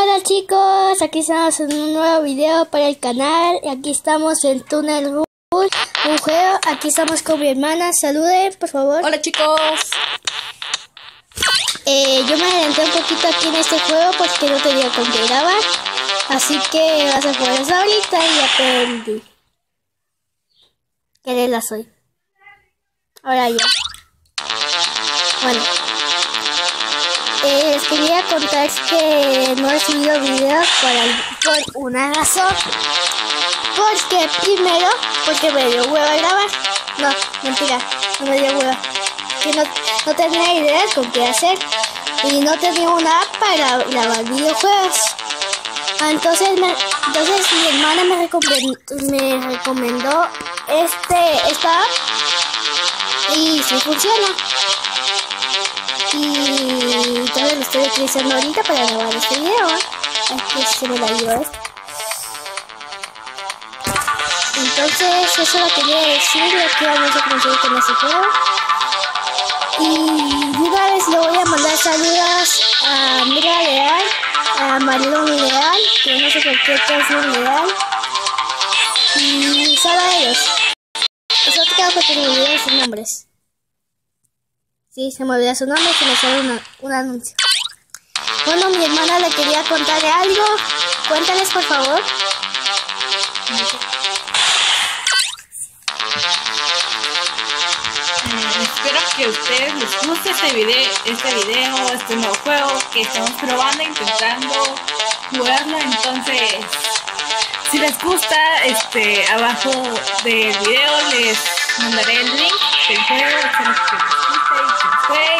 Hola chicos, aquí estamos en un nuevo video para el canal. y Aquí estamos en Tunnel Rush, un juego. Aquí estamos con mi hermana. Saluden, por favor. Hola chicos. Eh, yo me adelanté un poquito aquí en este juego porque no tenía con qué grabar. Así que vas a jugar eso ahorita y aprendí. ¿Qué la soy? Ahora ya. Bueno. Eh, quería contar que no he subido videos por, por una razón. Porque primero, porque me dio huevo a grabar. No, mentira, no me dio huevo. Que no, no tenía ideas con qué hacer. Y no tenía una app para grabar videojuegos. Entonces, entonces mi hermana me recomendó este, esta app y sí funciona. Y todavía lo estoy utilizando ahorita para grabar este video. Aquí se me la dio. Entonces, eso lo quería decir, que vamos a conseguir con este juego. Y de una vez le voy a mandar saludos a Mira Leal, a Marilón Leal, que no sé por qué es Leal. Y solo a ellos. Nosotros creo que tengo olvidé sus nombres. Sí, se me olvidó su nombre se me sale un anuncio. Bueno, mi hermana le quería contar algo. Cuéntales, por favor. Eh, espero que a ustedes les guste este video, este video, este nuevo juego que estamos probando, intentando jugarlo. Entonces, si les gusta, este, abajo del video les mandaré el link del juego. Espero que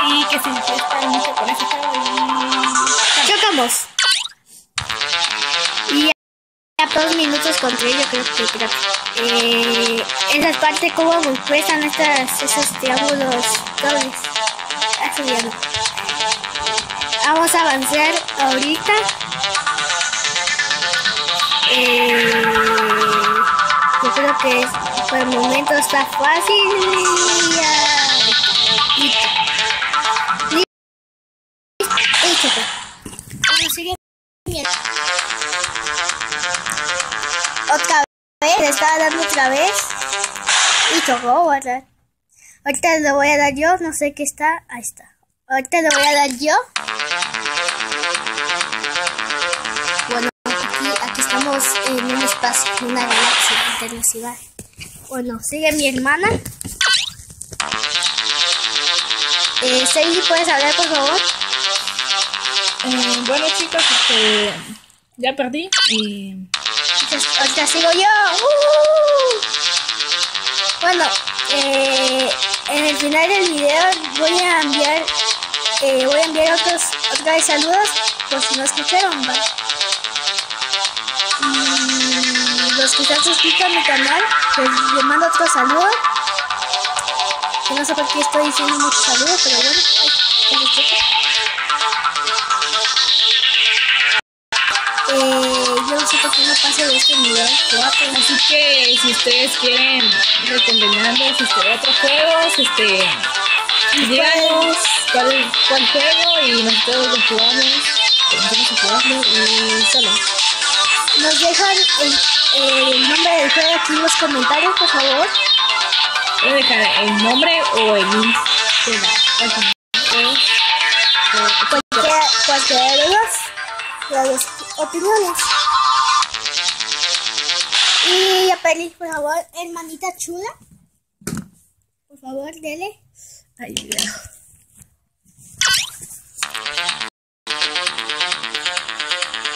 y que se diviertan mucho con este juego. Y... Chocamos. Y a dos minutos contra yo creo que creo. Eh, esa parte como pesan estas, esos triángulos dobles. Ya no. Vamos a avanzar ahorita. Eh, yo creo que por el momento está fácil. Ya. Y chocó, ¿verdad? Ahorita le voy a dar yo, no sé qué está. Ahí está. Ahorita le voy a dar yo. Bueno, aquí, aquí estamos en un espacio, en una galaxia internacional. Bueno, sigue mi hermana. Eh, ¿puedes hablar, por favor? Eh, bueno chicos, este, ya perdí y... Entonces, ahorita sigo yo. ¡Uh! Bueno, eh, en el final del video voy a enviar eh, voy a enviar otros otra saludos por si no escucharon, ¿vale? Y los que están suscritos a mi canal, pues les mando otro saludo. Que no sé por qué estoy diciendo muchos saludos, pero bueno. Paso de este nivel 4. Así que si ustedes quieren recomendarles este, otros juegos, este, díganos cuál, cuál juego y nosotros lo jugamos, comenzamos a jugarlo y solo. Nos dejan el, el nombre del juego aquí en los comentarios, por favor. Pueden dejar el nombre o el link de la Cualquiera, de las opiniones. Peli, por favor, hermanita chula. Por favor, dele. Ahí veo.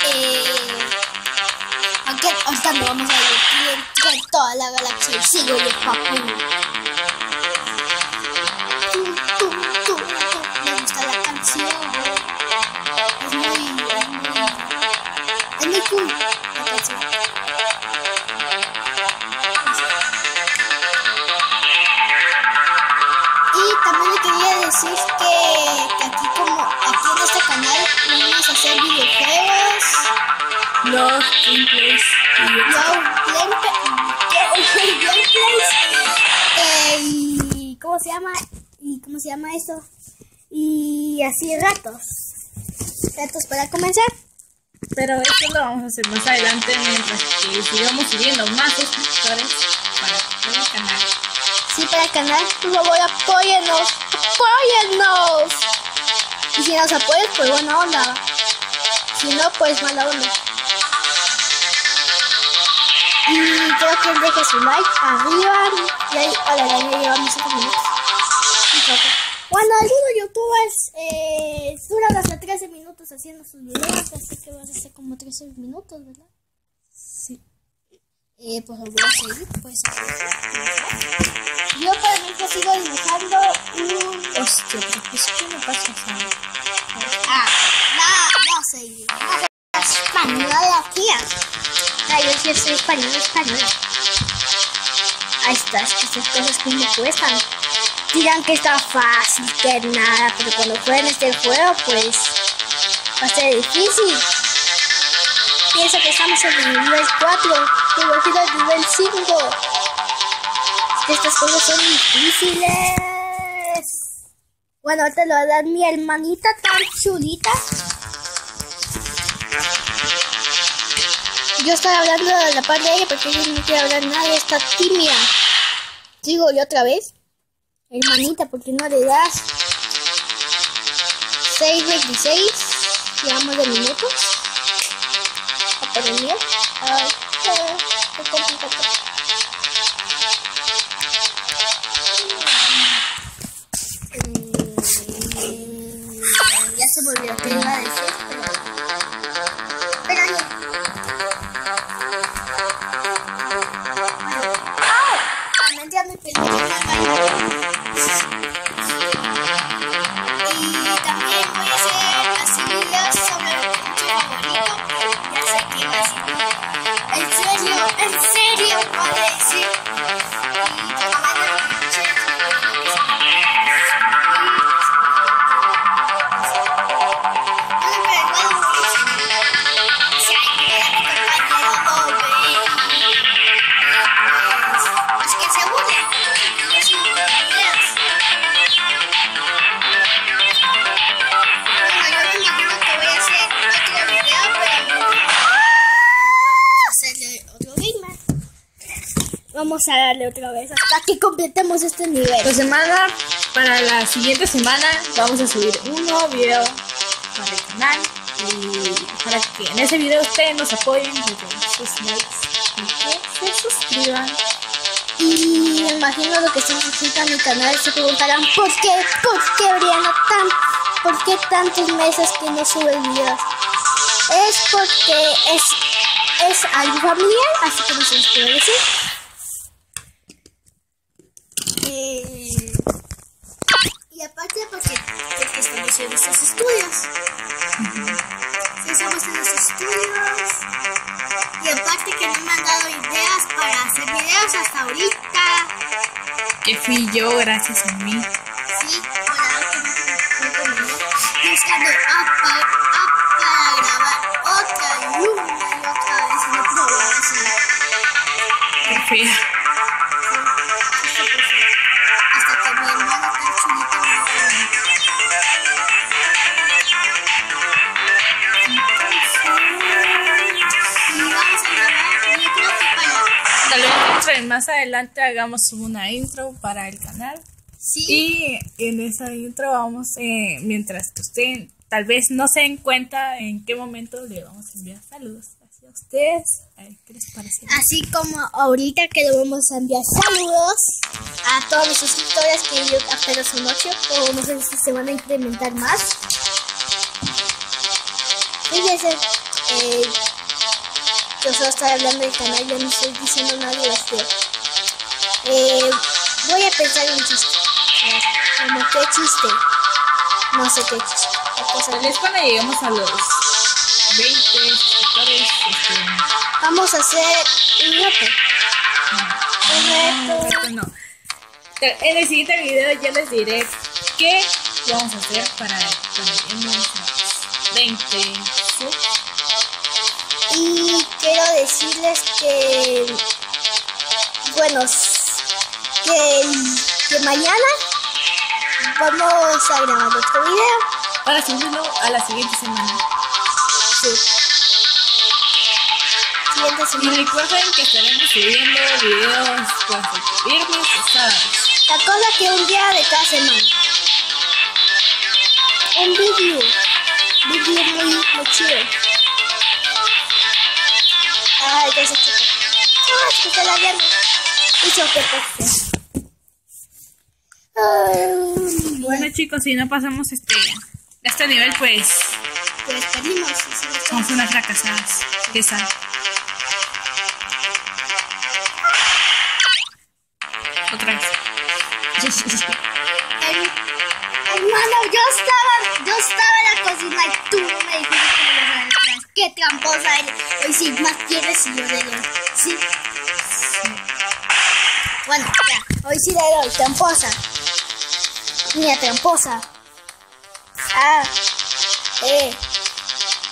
Eh, ahorita no vamos a divertir con toda la galaxia sigo yo, papu. Tum, Los gameplays. gameplay, gameplays. Eh, ¿cómo se llama? ¿Y cómo se llama eso? Y así ratos. Ratos para comenzar. Pero esto lo vamos a hacer más adelante mientras que sigamos subiendo más suscriptores para el canal. Sí, para el canal, por favor, apóyennos. ¡Apóyennos! Y si nos apoyas, pues buena onda. Si no, pues mala onda. Y creo que deje su like arriba. Y ahí, hola, ya llevamos 5 minutos. Bueno, algunos youtubers eh, duran hasta 13 minutos haciendo sus videos, así que vas a hacer como 13 minutos, ¿verdad? Sí. Eh, pues voy a seguir, pues. Yo mí que sigo dibujando un... Hostia, pero pues, ¿qué me pasa? Española, española. Ahí está, es que esas cosas que me cuestan. Dirán que está fácil, que nada, pero cuando jueguen este juego, pues va a ser difícil. Pienso que estamos en el nivel 4, que voy a ir al nivel 5. Es que estas cosas son difíciles. Bueno, ahorita lo va a dar mi hermanita tan chulita. Yo estoy hablando de la parte de ella porque ella no quiere hablar nada, está tímida. Digo yo otra vez. Hermanita, ¿por qué no le das 6.26? Digamos de minutos. A por el mío. Ay, eh, qué complicado. Vamos a darle otra vez hasta que completemos este nivel. La semana, para la siguiente semana, vamos a subir un nuevo video para el canal y para que en ese video ustedes nos apoyen desde sus likes y que se suscriban. Y me imagino lo que están suscritos a mi canal se preguntarán ¿por qué? ¿Por qué Briana tan? ¿Por qué tantos meses que no sube videos? Es porque es, es algo familiar, así que no se los puedo decir. Eh, y aparte porque, porque estos estudios. En los estudios. Y aparte que no me han dado ideas para hacer videos hasta ahorita. Que fui yo gracias a mí. Sí, más adelante hagamos una intro para el canal. Sí. Y en esa intro vamos, eh, mientras que usted tal vez no se den cuenta en qué momento le vamos a enviar saludos hacia ustedes. A ver, ¿qué les parece? Así como ahorita que le vamos a enviar saludos a todos los suscriptores que yo apenas son 8 o no sé si se van a incrementar más. Fíjense, eh, yo solo estoy hablando del canal, yo no estoy diciendo nada divertido. Eh, voy a pensar en un chiste. Como qué chiste. No sé qué chiste. Tal vez cuando lleguemos a los 20 suscriptores, este, Vamos a hacer un reto. Un no, reto. esto no. En el siguiente video ya les diré qué vamos a hacer para cuando lleguemos a los 20 subs. Y quiero decirles que, bueno, que, que mañana vamos a grabar otro video. para subirlo a la siguiente semana. Sí. Y recuerden que estaremos subiendo videos el viernes o sábado. La cosa que un día de cada semana. Un vídeo. Vídeo muy, muy chido. Que la que. Ay, Bueno chicos, si no pasamos este este nivel pues pues somos unas fracasadas. ¿Qué sabe? Otra vez. Her- Hermano, yo estaba, Hoy sí, más quieres y yo le doy. Sí. Bueno, ya. Hoy sí le doy. Tramposa. Niña tramposa. A. E.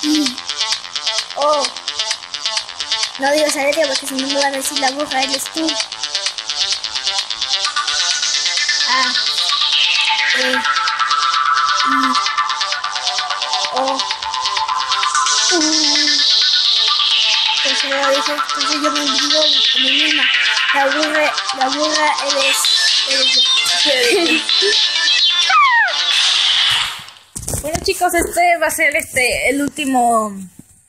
I. O. No digo esa letra porque si no me van a decir la bruja eres tú. A. E. Yo dije, entonces yo me mí misma, la burra, la burra eres, eres yo. Bueno chicos, este va a ser este el último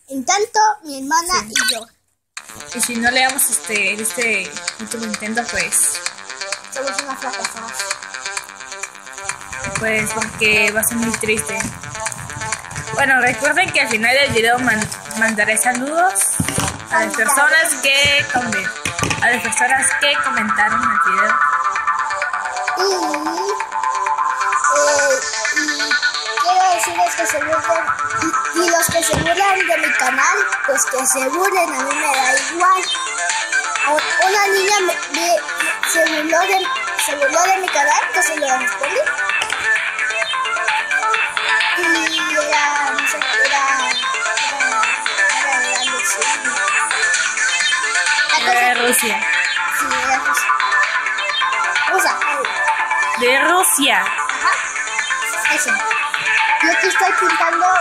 En tanto, mi hermana y yo y si no le damos este este último intento pues somos unas fracasadas. pues porque va a ser muy triste. Bueno, recuerden que al final del video man- mandaré saludos a las personas que a las personas que comentaron el video. Y, y quiero decirles que se burlen, y, los que se burlan de mi canal, pues que se burlen, a mí me da igual. Una niña me, me- se, burló de, se burló de mi canal, entonces le respondí. Rusia. Ajá, eso. Yo aquí estoy pintando a,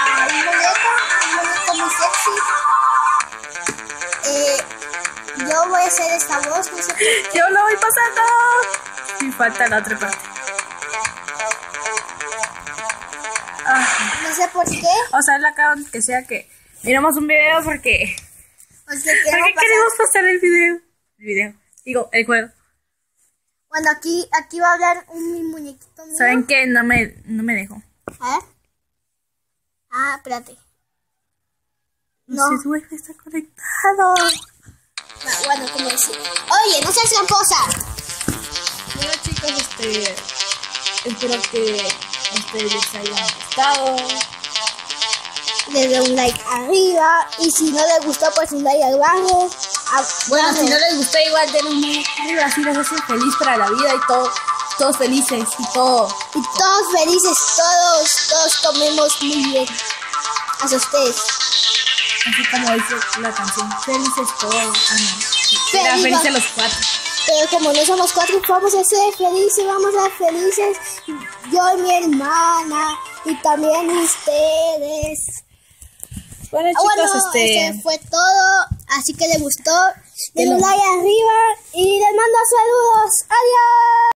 a un muñeco, un muñeco muy sexy. Eh, yo voy a hacer esta voz, no sé qué. Yo lo voy pasando. Y falta la otra parte. Ah, No sé por qué. o sea, la acabo que sea que miramos un video porque que ¿Por qué pasar. queremos pasar el video? El video. Digo, el juego. Bueno, aquí, aquí va a hablar un muñequito mío. ¿Saben qué? No me, no me dejo. A ver. Ah, espérate. No. No. Si está conectado. Ah, bueno, como decir. Oye, no seas tramposa. Bueno chicos, este espero que ustedes les haya gustado. Le dé un like arriba. Y si no le gustó, pues un like abajo. Bueno, si no les gustó igual denle un arriba, así los hacen feliz para la vida y todo, todos felices y todo. Y todos felices, todos, todos comemos muy bien. Hasta ustedes. Así como dice la canción, felices todos. Ah, no. Felices los cuatro. Pero como no somos cuatro, vamos a ser felices, vamos a ser felices. Yo y mi hermana. Y también ustedes. Bueno Ah, chicos, bueno, este... ese fue todo. Así que les gustó. Denle un like arriba. Y les mando saludos. Adiós.